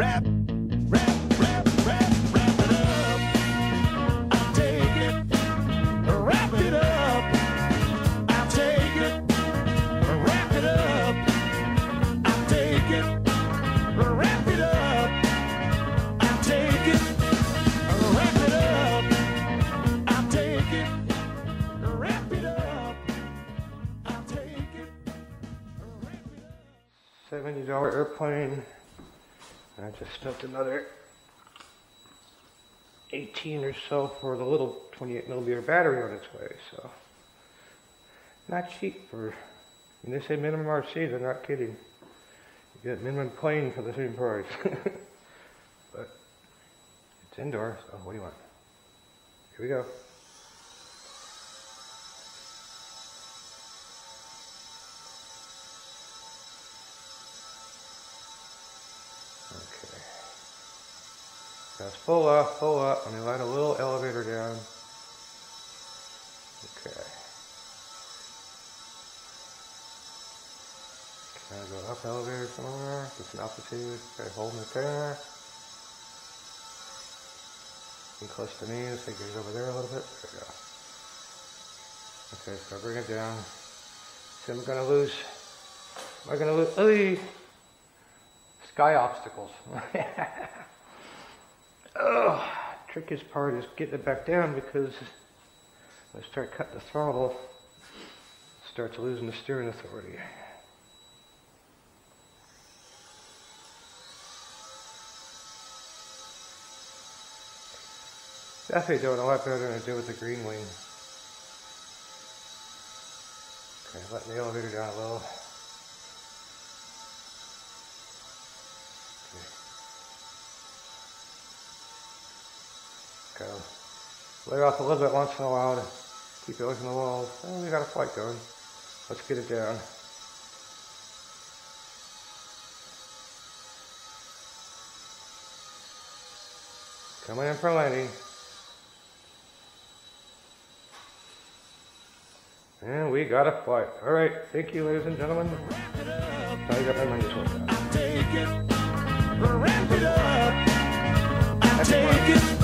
Wrap, wrap, wrap, wrap, wrap it up. I'll take it. Wrap it up. I'll take it. Wrap it up. I'll take it. Wrap it up. I'll take it. Wrap it up. I'll take it. Wrap it up. I'll take it. Wrap it up. Seventy dollar airplane. And I just spent another eighteen or so for the little twenty-eight millimeter battery on its way. So not cheap for. When they say minimum RC, they're not kidding. You get minimum plane for the same price. but it's indoor, so what do you want? Here we go. That's full up, full up. Let me light a little elevator down. Okay. Can I go up elevator somewhere? Just an altitude. Okay, holding it there. Be close to me, let's take it over there a little bit. There we go. Okay, so I bring it down. See, I'm gonna lose. Am I gonna lose? Oy! Sky obstacles. trickiest part is getting it back down because when I start cutting the throttle, it starts losing the steering authority. Definitely doing a lot better than I did with the green wing. Okay, letting the elevator down a little. Lay off a little bit once in a while to keep it away from the walls. Oh, we got a flight going. Let's get it down. Coming in for landing. And we got a flight. All right. Thank you, ladies and gentlemen. Wrap it up. Now you got my money's worth. I'll take it. It